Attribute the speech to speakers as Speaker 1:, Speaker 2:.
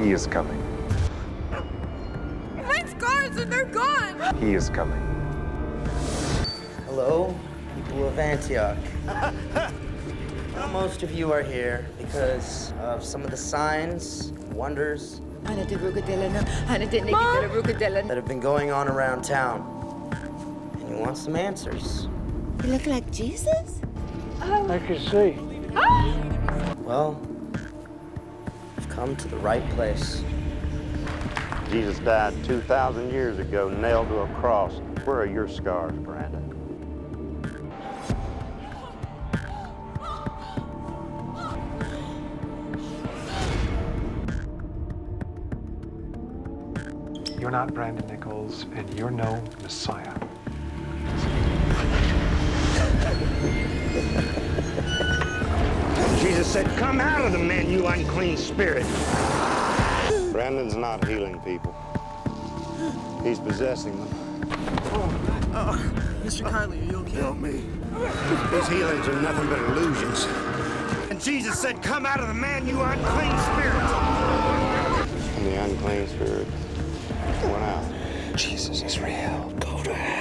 Speaker 1: He is coming.
Speaker 2: My scars and they're gone.
Speaker 1: He is coming.
Speaker 3: Hello, people of Antioch. Well, Most of you are here because of some of the signs, wonders
Speaker 2: Ana de Rugadilla, no. Ana de Nikita Rugadilla.
Speaker 3: that have been going on around town. And you want some answers.
Speaker 2: You look like Jesus?
Speaker 4: I can see.
Speaker 3: Well, you've come to the right place.
Speaker 5: Jesus died 2,000 years ago, nailed to a cross. Where are your scars, Brandon?
Speaker 1: You're not Brandon Nichols, and you're no Messiah.
Speaker 6: Jesus said, Come out of the man, you unclean spirit.
Speaker 5: Brandon's not healing people. He's possessing them.
Speaker 6: Oh, Mr. Kylie, are you okay? Help me. These healings are nothing but illusions. And Jesus said, Come out of the man, you unclean spirit.
Speaker 5: And the unclean spirit went out.
Speaker 1: Jesus is real. Go to hell.